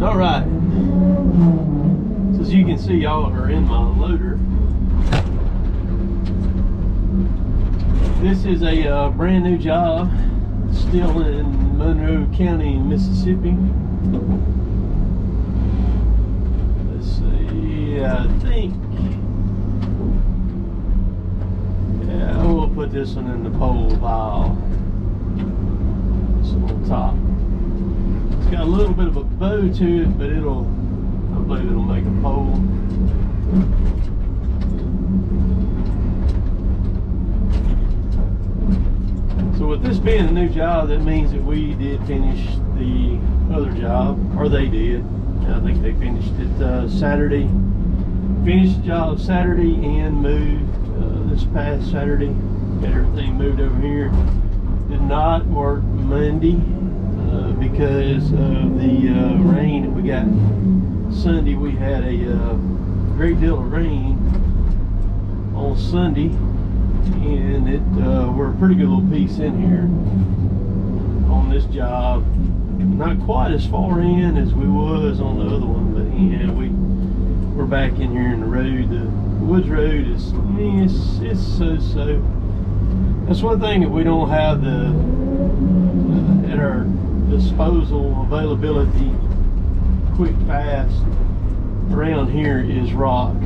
All right. So as you can see, y'all are in my loader. This is a uh, brand new job, still in Monroe County, Mississippi. Let's see, I think, yeah, we'll put this one in the pole pile. One on top. It's got a little bit of a bow to it, but it'll, I believe it'll make a pole. So with this being a new job, that means that we did finish the other job, or they did. I think they finished it uh, Saturday. Finished the job Saturday and moved uh, this past Saturday. Got everything moved over here. Did not work Monday because of the uh, rain that we got. Sunday. We had a uh, great deal of rain on Sunday and it uh, we're a pretty good little piece in here on this job. Not quite as far in as we was on the other one but yeah we we're back in here in the road. The woods road is it's, it's so so that's one thing that we don't have the uh, at our disposal availability quick fast around here is rock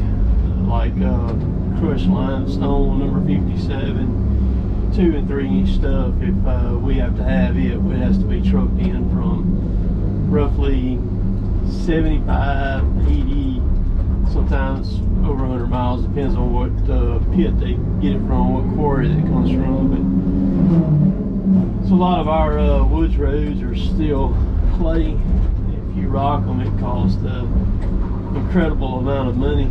like uh, crushed limestone number 57 two and three inch stuff. If uh, we have to have it it has to be trucked in from roughly 75 80 sometimes over 100 miles depends on what uh, pit they get it from what quarry that comes from but a lot of our uh, woods roads are still clay if you rock them it costs an incredible amount of money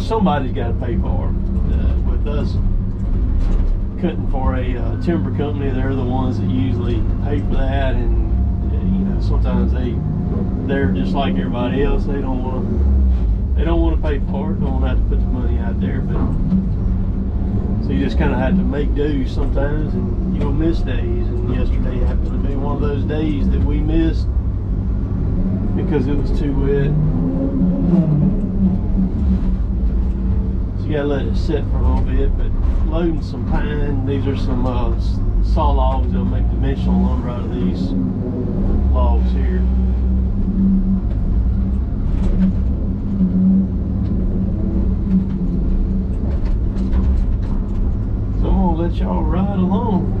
somebody's got to pay for them. Uh, with us cutting for a uh, timber company, they're the ones that usually pay for that, and uh, you know sometimes they they're just like everybody else. They don't want to they don't want to pay for it. Don't have to put the money out there, but so you just kind of have to make do sometimes, and you'll miss days. And yesterday happened to be one of those days that we missed because it was too wet. So you gotta let it sit for a little bit but loading some pine these are some uh, saw logs. They'll make dimensional lumber out of these logs here so I'm gonna let y'all ride along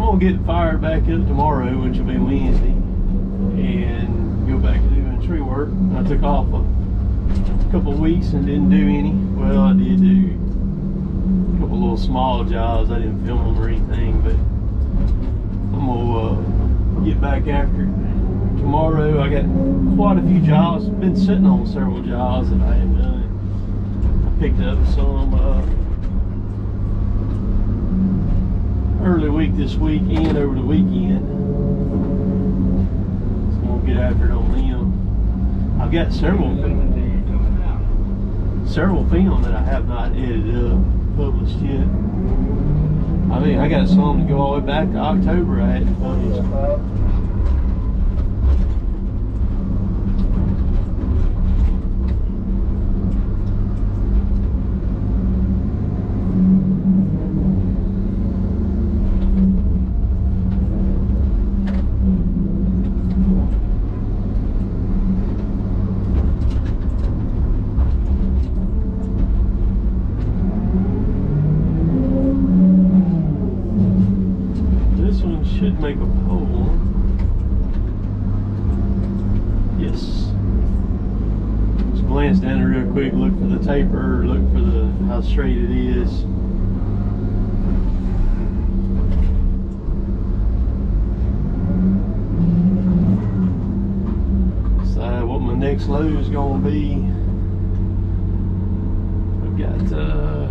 gonna get fired back up tomorrow, which will be Wednesday, and go back to doing tree work. I took off a couple weeks and didn't do any. Well, I did do a couple little small jobs. I didn't film them or anything, but I'm gonna uh, get back after tomorrow. I got quite a few jobs. Been sitting on several jobs that I haven't done. I picked up some. Uh, early week this week and over the weekend. So we'll get after it on them. I've got several several film that I have not edited up, published yet. I mean, I got some to go all the way back to October I hadn't published. Taper, look for the how straight it is. Decide what my next load is going to be. I've got, uh,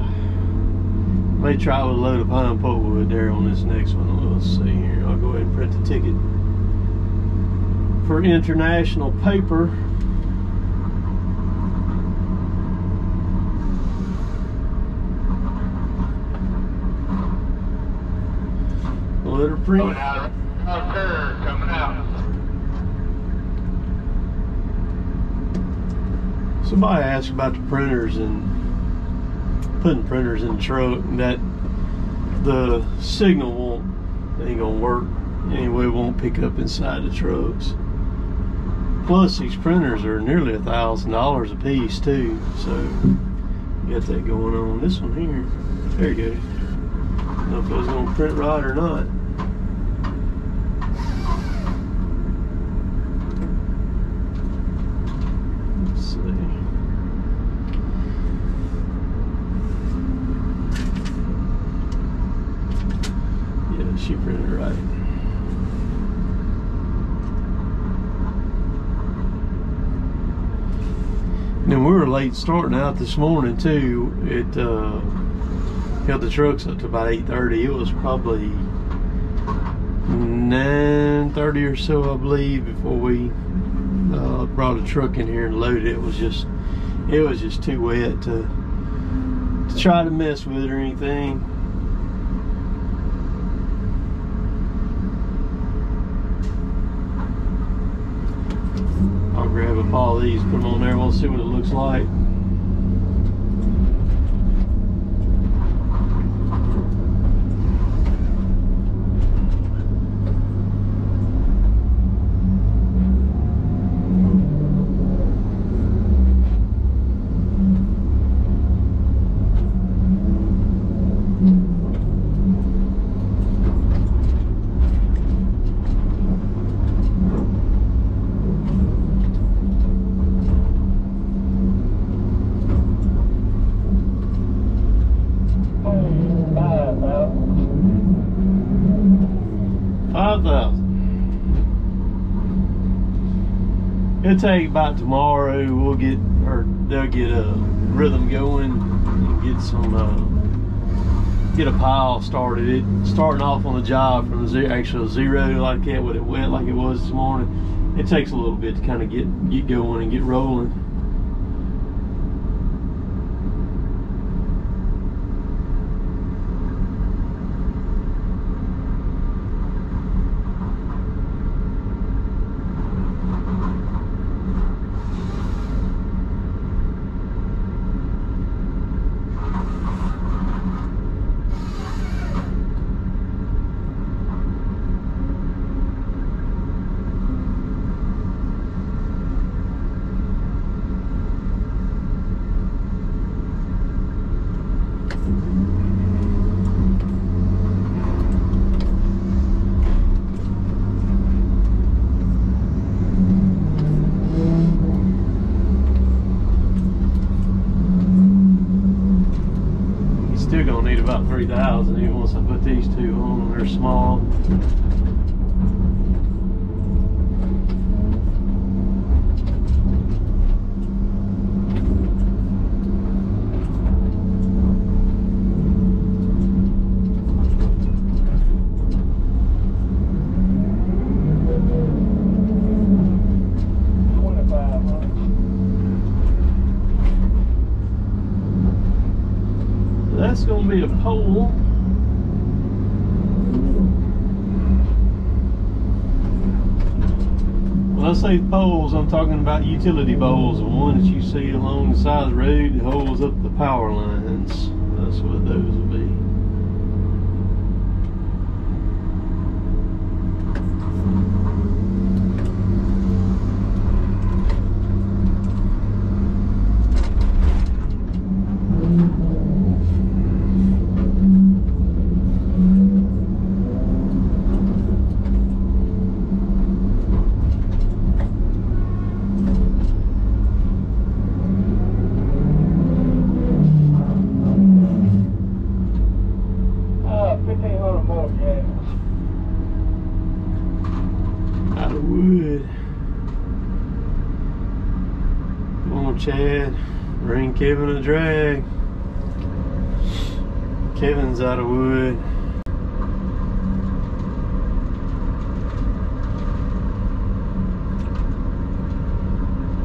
may try with a load of pine pulpwood there on this next one. Let's see here. I'll go ahead and print the ticket for international paper. Coming out. Coming out. Somebody asked about the printers and putting printers in the truck that the signal won't ain't gonna work. Anyway won't pick up inside the trucks. Plus these printers are nearly a thousand dollars a piece too so you got that going on. This one here there you go. I don't know if it was gonna print right or not she printed it right. And we were late starting out this morning too. It uh, held the trucks up to about 8.30. It was probably 9.30 or so, I believe, before we uh, brought a truck in here and loaded it. It was just, it was just too wet to, to try to mess with it or anything. Grab up all these, put them on there, we'll see what it looks like. it'll take about tomorrow. We'll get, or they'll get a rhythm going and get some, uh, get a pile started. It starting off on the job from zero, actual zero like that, with it wet like it was this morning. It takes a little bit to kind of get get going and get rolling. About 3,000 even once I put these two on. They're small. Twenty-five hundred. That's gonna be a pole. When I say poles, I'm talking about utility poles, the one that you see along the side of the road that holds up the power lines. That's what those will be. Uh, fifteen hundred more gas. Out of wood. Come Chad. Bring Kevin a drag. Kevin's out of wood.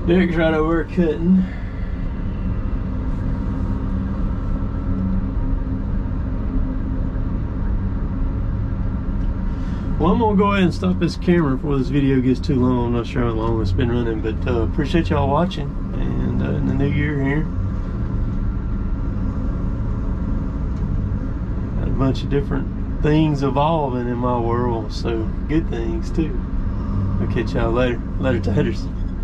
Derek's right over cutting. Well, I'm gonna go ahead and stop this camera before this video gets too long. I'm not sure how long it's been running, but uh, appreciate y'all watching. And new year here, got a bunch of different things evolving in my world, so good things too. I'll catch y'all later. Later, taters.